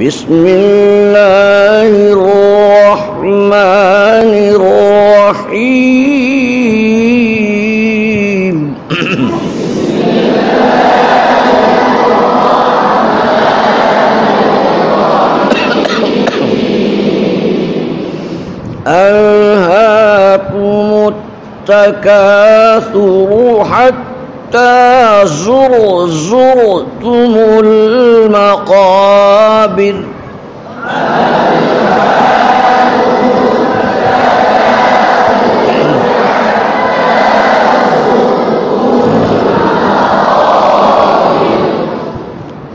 بسم الله الرحمن الرحيم. ألهاكم التكاثر حتى زرزرتم المقابر.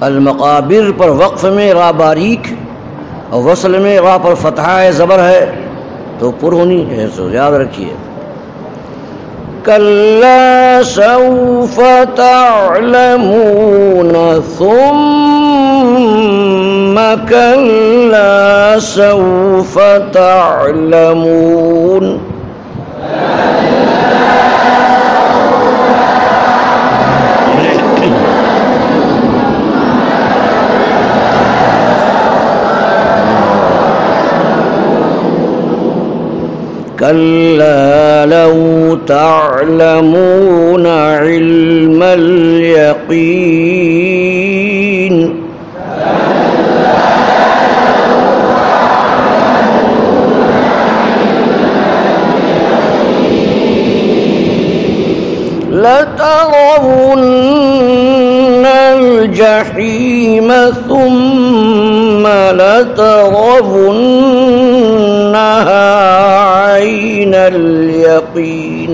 المقابر پر وقف میں را باریک اور وصل میں را پر فتحہ زبر ہے تو پر ہونی ہے، سو یاد رکھیے۔ کلا سوف تعلمون ثم کلا سوف تعلمون. كلا لو تعلمون علم اليقين لترون الجحيم ثم لترونها عين اليقين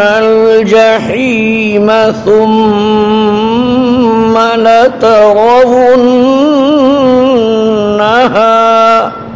الجحيم ثم لترونها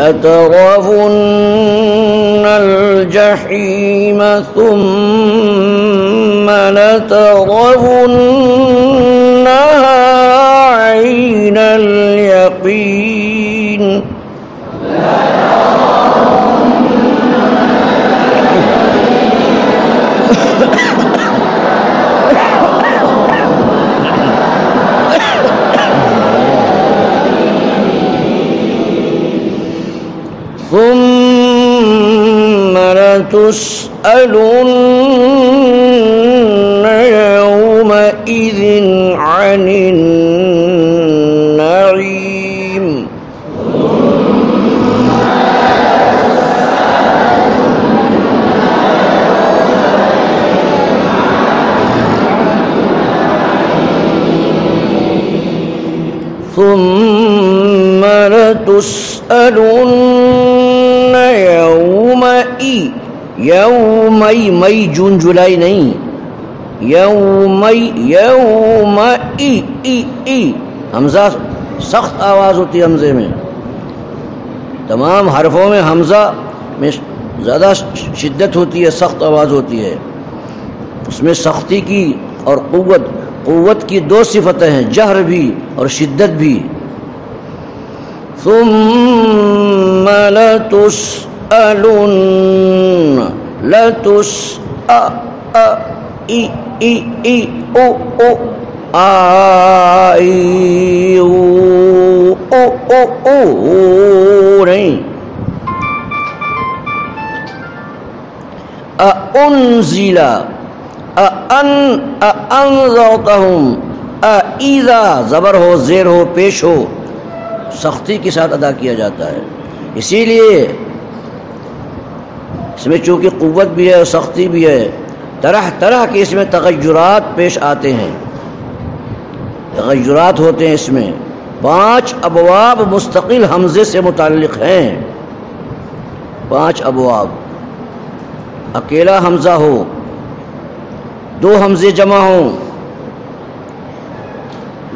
لترون الجحيم ثم لترونها لتسألن يومئذ عن النعيم. ثم لتسألن یومئی مئی، جون، جولائی نہیں۔ یومئی یوم ای ای۔ حمزہ، سخت آواز ہوتی ہے حمزے میں۔ تمام حرفوں میں حمزہ میں زیادہ شدت ہوتی ہے، سخت آواز ہوتی ہے۔ اس میں سختی کی اور قوت قوت کی دو صفتیں ہیں، جہر بھی اور شدت بھی۔ ثم لتسألن لتس ا ا ای ای ای او او آئی او او او او نہیں زبر ہو، زیر ہو، پیش ہو، سختی کے ساتھ ادا کیا جاتا ہے۔ اسی لیے اس میں چونکہ قوت بھی ہے اور سختی بھی ہے۔ طرح طرح کے اس میں تغیرات پیش آتے ہیں۔ تغیرات ہوتے ہیں اس میں۔ پانچ ابواب مستقل حمزے سے متعلق ہیں۔ پانچ ابواب۔ اکیلا حمزہ ہو۔ دو حمزے جمع ہوں۔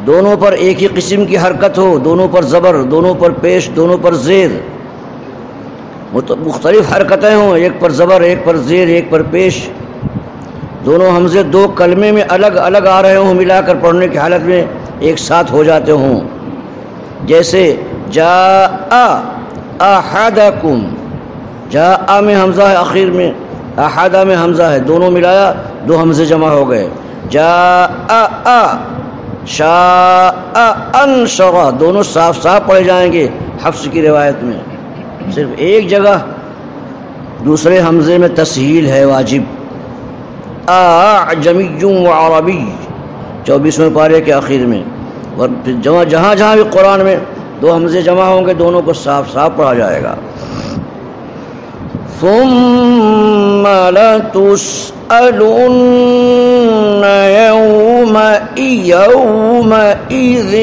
دونوں پر ایک ہی قسم کی حرکت ہو۔ دونوں پر زبر، دونوں پر پیش، دونوں پر زیر۔ مختلف حرکتیں ہوں، ایک پر زبر، ایک پر زیر، ایک پر پیش۔ دونوں حمزے دو کلمے میں الگ الگ آ رہے ہوں، ملا کر پڑھنے کی حالت میں ایک ساتھ ہو جاتے ہوں۔ جیسے جا احدکم۔ جا میں حمزہ ہے آخر میں احدہ میں حمزہ ہے۔ دونوں ملایا، دو حمزے جمع ہو گئے۔ جا شا ان دونوں صاف صاف پڑھے جائیں گے حفظ کی روایت میں۔ صرف ایک جگہ دوسرے حمزے میں تسہیل ہے واجب۔ اعجمی و عربی، چوبیسویں پارے کے آخر میں۔ اور جہاں جہاں جہاں بھی قرآن میں دو حمزے جمع ہوں گے، دونوں کو صاف صاف پڑھا جائے گا۔ ثم لتسألن يومئذ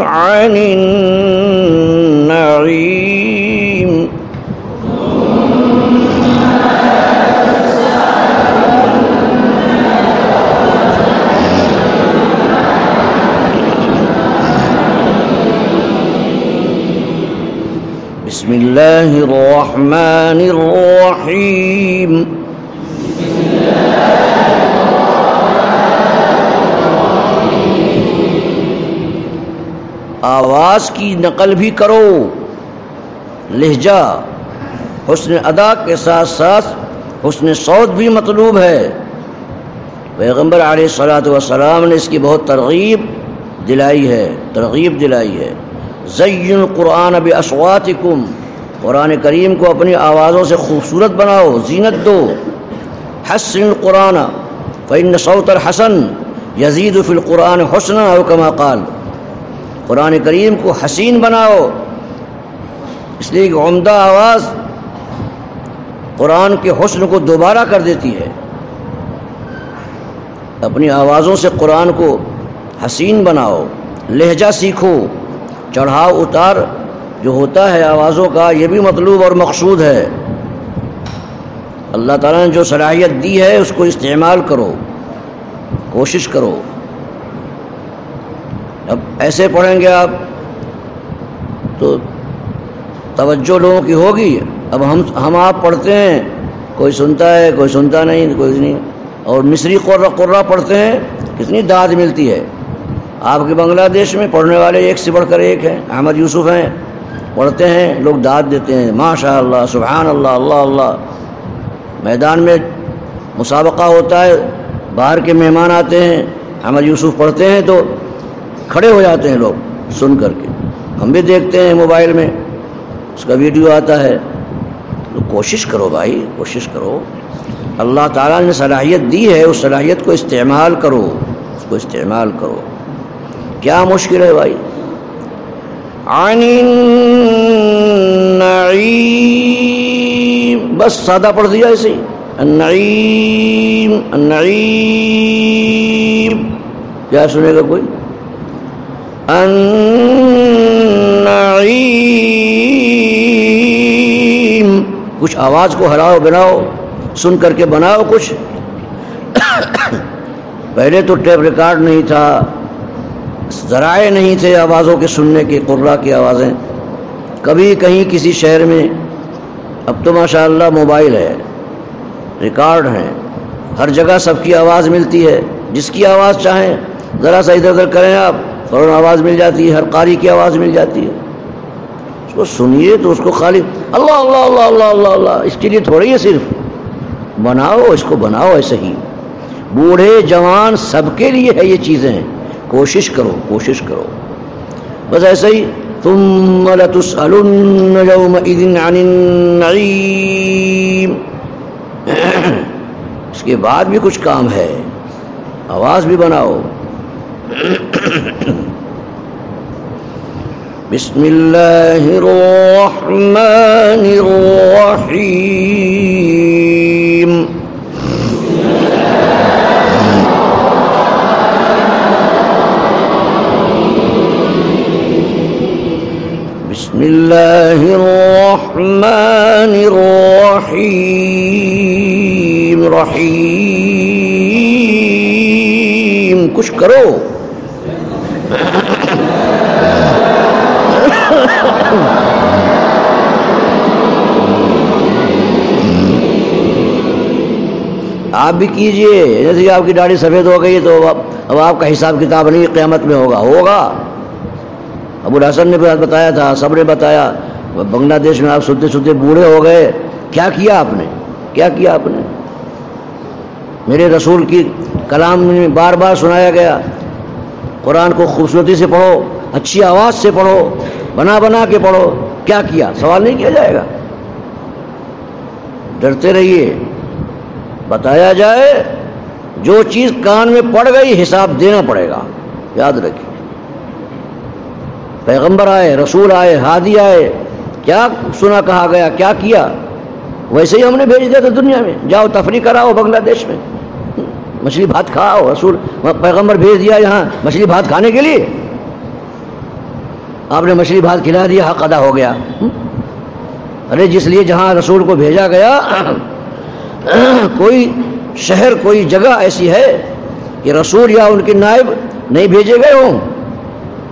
عن النعيم۔ بسم الله الرحمن الرحيم. آواز کی نقل بھی کرو. لہجہ حسن ادا کے ساتھ ساتھ حسن صوت بھی مطلوب ہے. پیغمبر علیہ صلاۃ وسلام نے اس کی بہت ترغیب دلائی ہے، ترغیب دلائی ہے۔ زین القرآن اب اسواتکم قرآن کریم کو اپنی آوازوں سے خوبصورت بناؤ، زینت دو۔ حسن القرآن فن صوت الحسن یزید فی القرآن حسن او کما قال۔ قرآن کریم کو حسین بناؤ۔ اس لیے کہ عمدہ آواز قرآن کے حسن کو دوبارہ کر دیتی ہے۔ اپنی آوازوں سے قرآن کو حسین بناؤ، لہجہ سیکھو۔ چڑھاؤ اتار جو ہوتا ہے آوازوں کا، یہ بھی مطلوب اور مقصود ہے۔ اللہ تعالیٰ نے جو صلاحیت دی ہے، اس کو استعمال کرو، کوشش کرو۔ اب ایسے پڑھیں گے آپ، تو توجہ لوگوں کی ہوگی۔ اب ہم ہم آپ پڑھتے ہیں، کوئی سنتا ہے، کوئی سنتا نہیں، کوئی نہیں۔ اور مصری قرہ قرہ پڑھتے ہیں، کتنی داد ملتی ہے۔ آپ کے بنگلہ دیش میں پڑھنے والے ایک سے بڑھ کر ایک ہیں، احمد یوسف ہیں، پڑھتے ہیں، لوگ داد دیتے ہیں ماشاء اللہ سبحان اللہ اللہ اللہ میدان میں مسابقہ ہوتا ہے، باہر کے مہمان آتے ہیں، احمد یوسف پڑھتے ہیں تو کھڑے ہو جاتے ہیں لوگ سن کر کے۔ ہم بھی دیکھتے ہیں موبائل میں، اس کا ویڈیو آتا ہے۔ تو کوشش کرو بھائی، کوشش کرو۔ اللہ تعالیٰ نے صلاحیت دی ہے، اس صلاحیت کو استعمال کرو، اس کو استعمال کرو۔ کیا مشکل ہے بھائی؟ عن النعیم، بس سادہ پڑھ دیا ایسے ہی النعیم النعیم۔ کیا سنے گا کوئی؟ النعیم۔ کچھ آواز کو ہلاؤ، بناؤ، سن کر کے بناؤ کچھ۔ پہلے تو ٹیپ ریکارڈ نہیں تھا۔ ذرائع نہیں تھے آوازوں کے سننے کے قرہ کی آوازیں۔ کبھی کہیں کسی شہر میں، اب تو ماشاء اللہ موبائل ہے، ریکارڈ ہیں۔ ہر جگہ سب کی آواز ملتی ہے، جس کی آواز چاہیں، ذرا سا ادھر ادھر کریں آپ، فوراً آواز مل جاتی ہے، ہر قاری کی آواز مل جاتی ہے۔ اس کو سنیے تو اس کو خالی، اللہ اللہ اللہ اللہ اللہ اللہ، اس کے لیے تھوڑی ہے صرف۔ بناؤ، اس کو بناؤ ایسے ہی۔ بوڑھے جوان سب کے لیے ہے یہ چیزیں۔ کوشش کرو کوشش کرو۔ بس ایسا ہی۔ ثم لتسألن يومئذ عن النعيم اس کے بعد بھی کچھ کام ہے۔ آواز بھی بناؤ۔ بسم الله الرحمن الرحيم الله الرحمن الرحيم رحيم کچھ کرو آپ بھی کیجیے جیسے آپ کی داڑھی سفید ہو گئی تو اب آپ کا حساب کتاب نہیں قیامت میں ہوگا ہوگا ابو الحسن نے بتایا تھا، سب نے بتایا، بنگلہ دیش میں آپ سنتے سنتے بوڑھے ہو گئے۔ کیا کیا آپ نے؟ کیا کیا آپ نے؟ میرے رسول کی کلام میں بار بار سنایا گیا۔ قرآن کو خوبصورتی سے پڑھو، اچھی آواز سے پڑھو، بنا بنا کے پڑھو۔ کیا کیا؟ سوال نہیں کیا جائے گا؟ ڈرتے رہیے۔ بتایا جائے، جو چیز کان میں پڑ گئی، حساب دینا پڑے گا۔ یاد رکھیے۔ پیغمبر آئے، رسول آئے، ہادی آئے، کیا سنا کہا گیا، کیا کیا؟ ویسے ہی ہم نے بھیج دیا تھا دنیا میں، جاؤ تفریح کراؤ بنگلہ دیش میں۔ مچھلی بھات کھاؤ، رسول، پیغمبر بھیج دیا یہاں مچھلی بھات کھانے کے لیے۔ آپ نے مچھلی بھات کھلا دیا، حق ادا ہو گیا۔ ارے جس لیے جہاں رسول کو بھیجا گیا، کوئی شہر، کوئی جگہ ایسی ہے کہ رسول یا ان کے نائب نہیں بھیجے گئے ہوں۔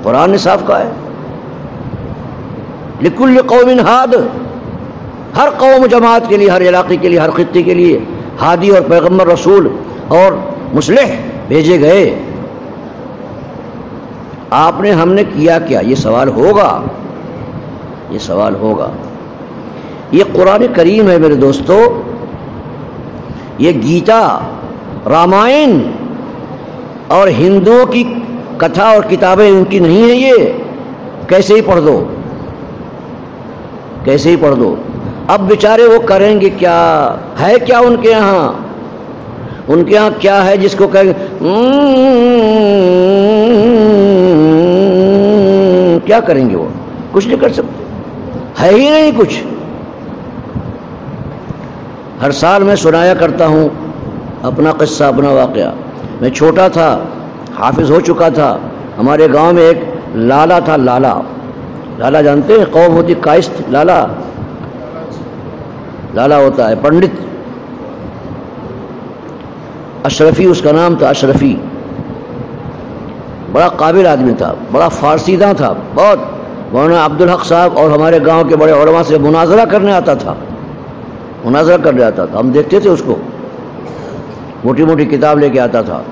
قرآن نے صاف کہا ہے۔ لکل قوم ہاد ہر قوم جماعت کے لیے، ہر علاقے کے لیے، ہر خطے کے لیے ہادی اور پیغمبر رسول اور مسلح بھیجے گئے۔ آپ نے ہم نے کیا کیا؟ یہ سوال ہوگا۔ یہ سوال ہوگا۔ یہ قرآن کریم ہے میرے دوستو۔ یہ گیتا، رامائن اور ہندوؤں کی کتھا اور کتابیں ان کی نہیں ہیں یہ۔ کیسے ہی پڑھ دو۔ کیسے ہی پڑھ دو۔ اب بیچارے وہ کریں گے کیا؟ ہے کیا ان کے یہاں؟ ان کے یہاں کیا ہے جس کو کہیں کیا کریں گے وہ؟ کچھ نہیں کر سکتے۔ ہے ہی نہیں کچھ۔ ہر سال میں سنایا کرتا ہوں اپنا قصہ، اپنا واقعہ۔ میں چھوٹا تھا، حافظ ہو چکا تھا۔ ہمارے گاؤں میں ایک لالا تھا، لالا۔ لالا جانتے ہیں؟ قوم ہوتی کائست، لالا۔ لالا ہوتا ہے، پنڈت۔ اشرفی، اس کا نام تھا اشرفی۔ بڑا قابل آدمی تھا، بڑا فارسیدہ تھا، بہت۔ مولانا عبدالحق صاحب اور ہمارے گاؤں کے بڑے علماء سے مناظرہ کرنے آتا تھا۔ مناظرہ کرنے آتا تھا، ہم دیکھتے تھے اس کو۔ موٹی موٹی کتاب لے کے آتا تھا۔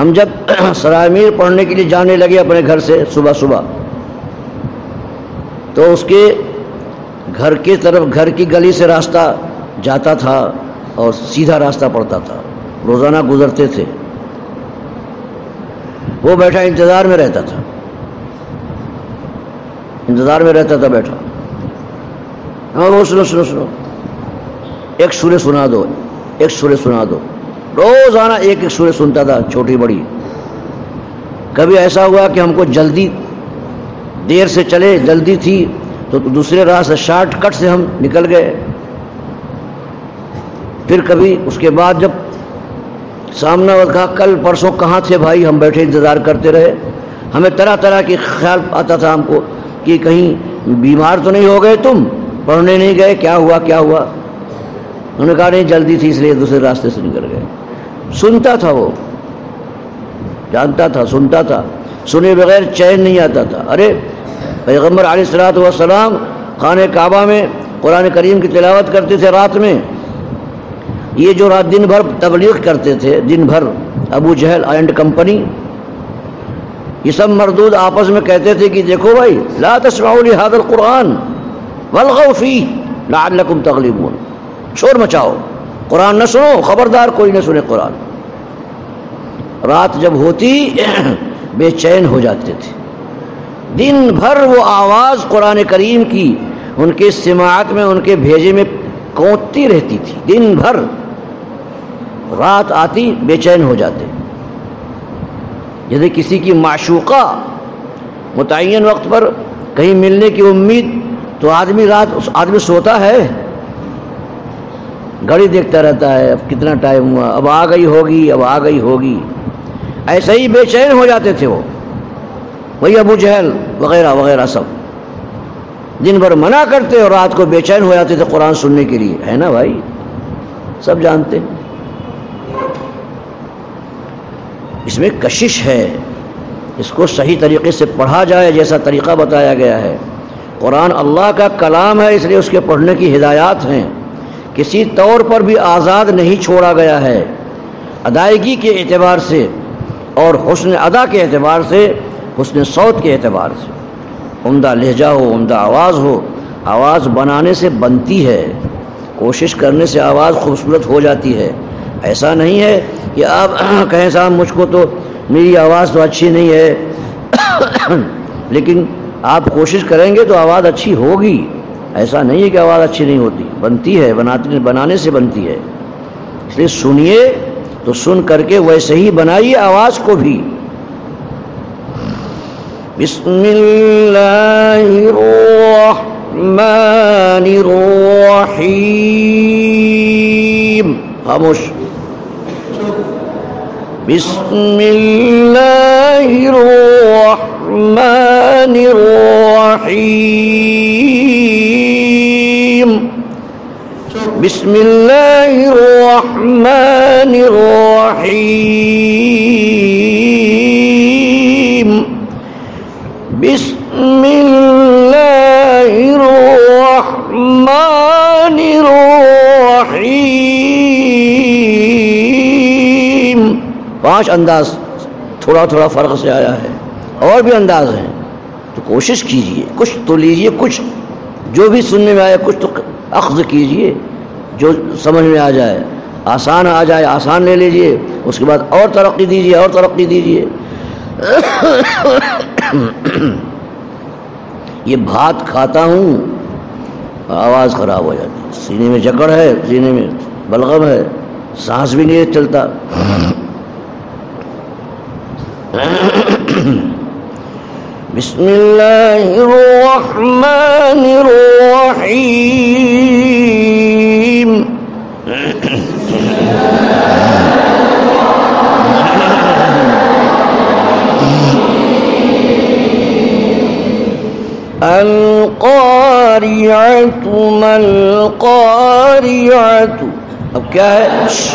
ہم جب سرائے میر پڑھنے کے لیے جانے لگے اپنے گھر سے، صبح صبح۔ تو اس کے گھر کی طرف گھر کی گلی سے راستہ جاتا تھا اور سیدھا راستہ پڑتا تھا۔ روزانہ گزرتے تھے۔ وہ بیٹھا انتظار میں رہتا تھا۔ انتظار میں رہتا تھا بیٹھا۔ ہاں وہ سنو سنو سنو ایک سورے سنا دو۔ ایک سورے سنا دو۔ روزانہ ایک ایک سورے سنتا تھا، چھوٹی بڑی۔ کبھی ایسا ہوا کہ ہم کو جلدی دیر سے چلے، جلدی تھی، تو دوسرے راہ سے شارٹ کٹ سے ہم نکل گئے۔ پھر کبھی اس کے بعد جب سامنا کہا، کل پرسوں کہاں تھے بھائی؟ ہم بیٹھے انتظار کرتے رہے۔ ہمیں طرح طرح کی خیال آتا تھا ہم کو کہ کہیں بیمار تو نہیں ہو گئے تم؟ پڑھنے نہیں گئے؟ کیا ہوا؟ کیا ہوا؟ انہوں نے کہا، نہیں، جلدی تھی، اس لیے دوسرے راستے سے نکل گئے۔ سنتا تھا وہ۔ جانتا تھا، سنتا تھا۔ سنے بغیر چین نہیں آتا تھا۔ ارے، پیغمبر علیہ السلاۃ والسلام خانہ کعبہ میں قرآن کریم کی تلاوت کرتے تھے رات میں۔ یہ جو رات دن بھر تبلیغ کرتے تھے، دن بھر ابو جہل اینڈ کمپنی، یہ سب مردود آپس میں کہتے تھے کہ دیکھو بھائی، لا تسمعوا لهذا القرآن والغوا فيه لعلكم تغلبون۔ شور مچاؤ۔ قرآن نہ سنو، خبردار کوئی نہ سنے قرآن۔ رات جب ہوتی بے چین ہو جاتے تھے۔ دن بھر وہ آواز قرآن کریم کی، ان کے سماعت میں، ان کے بھیجے میں کونتی رہتی تھی۔ دن بھر رات آتی بے چین ہو جاتے۔ جیسے کسی کی معشوقہ متعین وقت پر کہیں ملنے کی امید، تو آدمی رات آدمی سوتا ہے۔ گھڑی دیکھتا رہتا ہے، اب کتنا ٹائم ہوا، اب آ گئی ہوگی، اب آ گئی ہوگی۔ ایسے ہی بے چین ہو جاتے تھے وہ۔ وہی ابو جہل وغیرہ وغیرہ سب۔ دن بھر منع کرتے اور رات کو بے چین ہو جاتے تھے قرآن سننے کے لیے۔ ہے نا بھائی؟ سب جانتے ہیں۔ اس میں کشش ہے۔ اس کو صحیح طریقے سے پڑھا جائے جیسا طریقہ بتایا گیا ہے۔ قرآن اللہ کا کلام ہے، اس لیے اس کے پڑھنے کی ہدایات ہیں۔ کسی طور پر بھی آزاد نہیں چھوڑا گیا ہے۔ ادائیگی کے اعتبار سے اور حسن ادا کے اعتبار سے، حسن صوت کے اعتبار سے۔ عمدہ لہجہ ہو، عمدہ آواز ہو، آواز بنانے سے بنتی ہے۔ کوشش کرنے سے آواز خوبصورت ہو جاتی ہے۔ ایسا نہیں ہے کہ آپ کہیں صاحب، مجھ کو تو میری آواز تو اچھی نہیں ہے۔ لیکن آپ کوشش کریں گے تو آواز اچھی ہوگی۔ ایسا نہیں ہے کہ آواز اچھی نہیں ہوتی۔ بنتی ہے، بناتے، بنانے سے بنتی ہے۔ اس لیے سنیے۔ تو سن کر کے ویسے ہی بنائیے آواز کو بھی۔ بسم اللہ الرحمن الرحیم۔ خاموش۔ بسم اللہ الرحمن الرحیم۔ بسم اللہ الرحمن الرحیم بسم اللہ الرحمن الرحیم پانچ انداز، تھوڑا تھوڑا فرق سے آیا ہے، اور بھی انداز ہیں۔ تو کوشش کیجیے، کچھ تو لیجیے، کچھ جو بھی سننے میں آئے، کچھ تو اخذ کیجیے، جو سمجھ میں آ جائے، آسان آ جائے، آسان لے لیجیے، اس کے بعد اور ترقی دیجیے، اور ترقی دیجیے۔ یہ بھات کھاتا ہوں، آواز خراب ہو جاتی۔ سینے میں جکڑ ہے، سینے میں بلغم ہے، سانس بھی نہیں چلتا۔ بسم الله الرحمن الرحيم. القارعة ما القارعة؟ أبكاش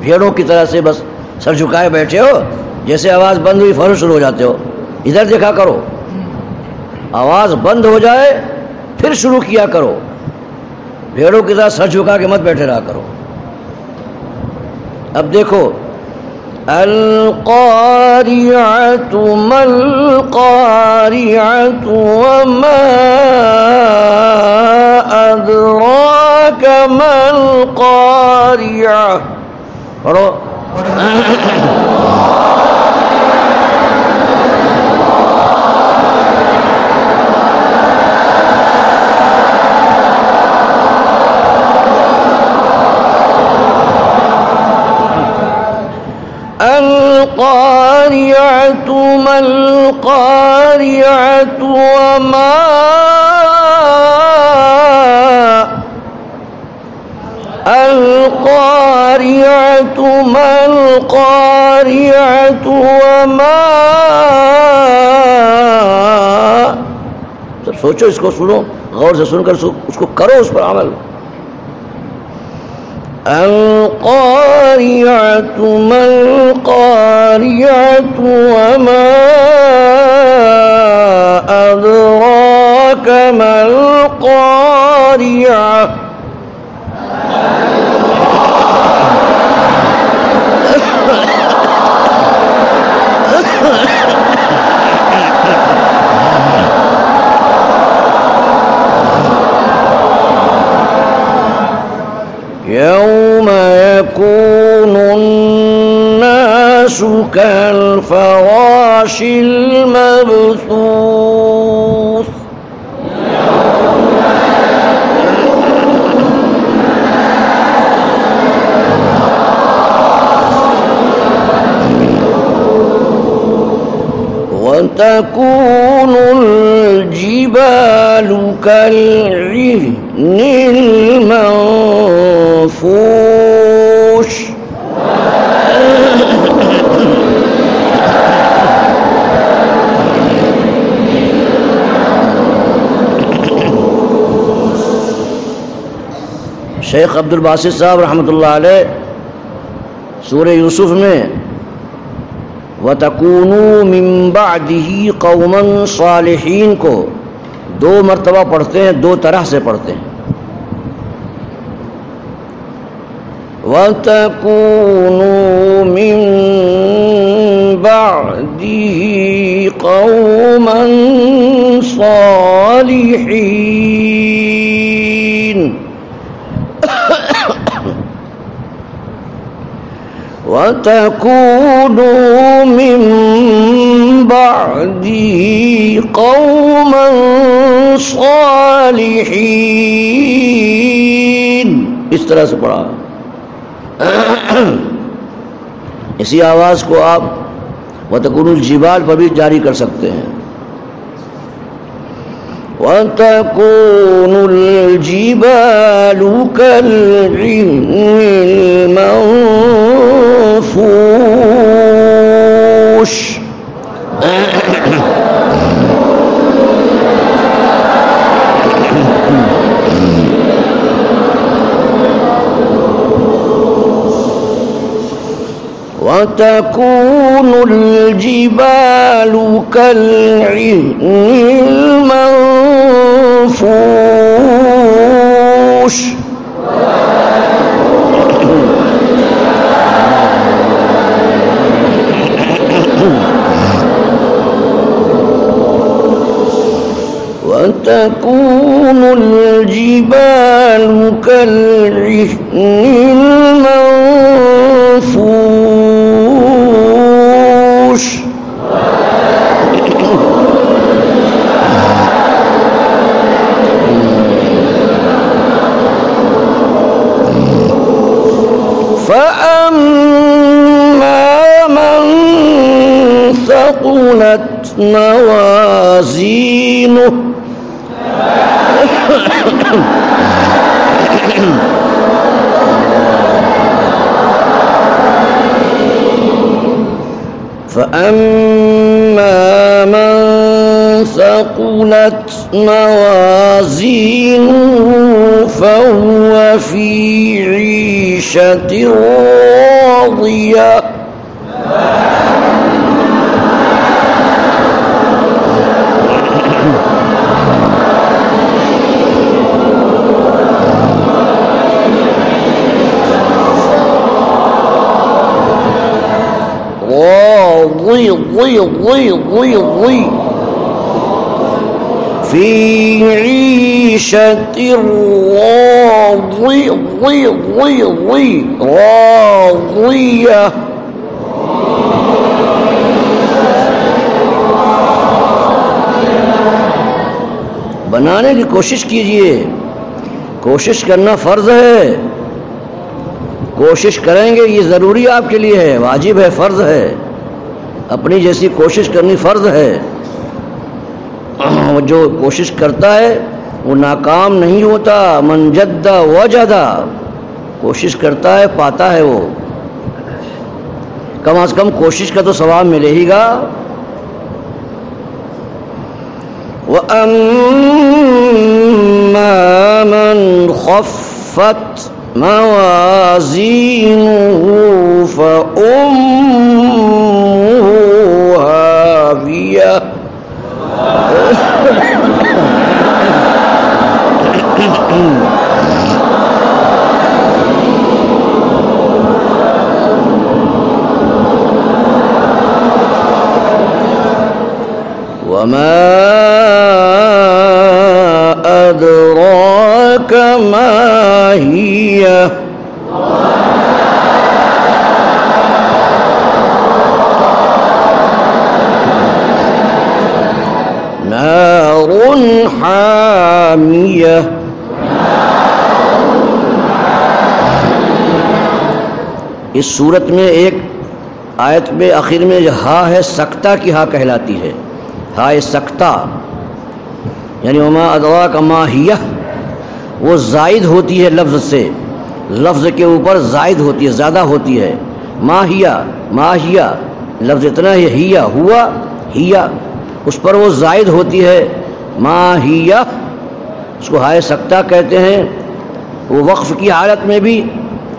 بھیڑوں کی طرح سے بس سر جھکائے بیٹھے ہو، جیسے آواز بند ہوئی فوراً شروع ہو جاتے ہو۔ ادھر دیکھا کرو۔ آواز بند ہو جائے، پھر شروع کیا کرو۔ بھیڑوں کی طرح سر جھکا کے مت بیٹھے رہا کرو۔ اب دیکھو القاریعت ما القاریعت وما ادراک ما القاریعہ پڑھو القارعة ما القارعة وما القارعة ما القارعة وما سوچو اس کو سنو غور سے سن کر اس کو کرو اس پر عمل۔ القارعة ما القارعة وما أدراك ما القارعة؟ يكون الناس كالفراش المبثوث. وتكون الجبال كالعهن المنفوش شیخ عبد الباسط صاحب رحمۃ اللہ علیہ سورہ یوسف میں، وَتَكُونُوا مِن بَعْدِهِ قَوْمًا صَالِحِينَ کو دو مرتبہ پڑھتے ہیں، دو طرح سے پڑھتے ہیں۔ وَتَكُونُوا مِن بَعْدِهِ قَوْمًا صَالِحِينَ۔ وتكونوا من بَعْدِهِ قوما صالحين۔ اس طرح سے پڑھا۔ اسی آواز کو آپ وتکون الجبال پر بھی جاری کر سکتے ہیں۔ وَتَكُونُ الْجِبَالُ كَالْعِهْنِ الْمَنْفُوشِ. وتكون الجبال كالعهن المنفوش. وتكون الجبال كالعهن المنفوش. فأما من ثقلت موازينه فهو في عيشة راضية راضي ضي ضي ضي ضي في عيشة راضي ضي ضي ضي راضية بنانے کی کوشش کیجیے کوشش کرنا فرض ہے کوشش کریں گے یہ ضروری آپ کے لیے ہے واجب ہے فرض ہے اپنی جیسی کوشش کرنی فرض ہے۔ جو کوشش کرتا ہے، وہ ناکام نہیں ہوتا۔ من جدہ وجدہ کوشش کرتا ہے، پاتا ہے وہ۔ کم از کم کوشش کا تو ثواب ملے ہی گا۔ وَأَمَّا مَنْ خَفَّتْ موازينه فأمه هاوية وما أدراك ما هي نار حامية. اس صورت میں ایک آیت میں آخر میں جو ہا ہے سکتا کی ہا کہلاتی ہے۔ ہائے سکتا یعنی وما ادوا کا ماہیہ وہ زائد ہوتی ہے لفظ سے۔ لفظ کے اوپر زائد ہوتی ہے، زیادہ ہوتی ہے۔ ماہیہ ماہیہ لفظ اتنا ہی ہیا، ہوا، ہیا۔ اس پر وہ زائد ہوتی ہے۔ ماہیہ اس کو ہائے سکتا کہتے ہیں۔ وہ وقف کی حالت میں بھی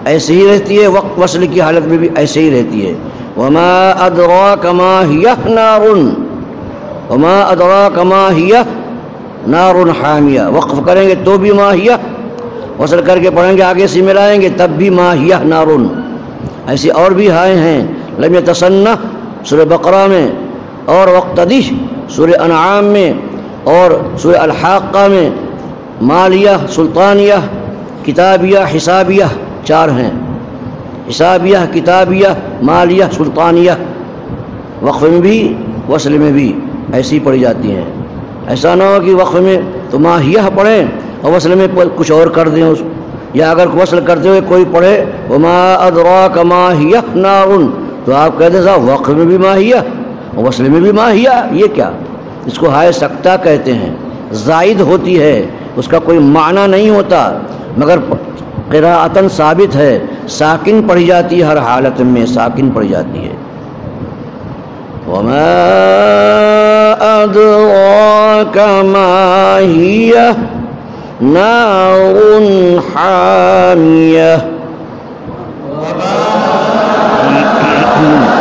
ایسے ہی رہتی ہے وقت وصل کی حالت میں بھی ایسے ہی رہتی ہے۔ وما ادراک ما ہی نار۔ وما ادراک ما ہی نار حامیہ، وقف کریں گے تو بھی ماہیہ وصل کر کے پڑھیں گے، آگے سے ملائیں گے تب بھی ماہیہ نارن ایسی اور بھی ہائے ہیں، لم تصنع سورہ بقرہ میں، اور وقتدش سورہ انعام میں، اور سورہ الحاقہ میں۔ مالیہ، سلطانیہ، کتابیہ، حسابیہ چار ہیں۔ حسابیہ، کتابیہ، مالیہ، سلطانیہ۔ وقف میں بھی وصل میں بھی ایسی پڑھی جاتی ہیں۔ ایسا نہ ہو کہ وقف میں تو ماہیہ پڑھیں اور وصل میں کچھ اور کر دیں اس یا اگر وصل کرتے ہوئے کوئی پڑھے وہ ما ادراک ماہیہ نارن تو آپ کہہ دیں صاحب، وقف میں بھی ماہیہ اور وصل میں بھی ماہیہ یہ کیا؟ اس کو ہائے سکتا کہتے ہیں، زائد ہوتی ہے، اس کا کوئی معنی نہیں ہوتا، مگر قراءتاً ثابت ہے، ساکن پڑھی جاتی ہے، ہر حالت میں ساکن پڑھی جاتی ہے۔ وما أدراك ما هي نار حامية بس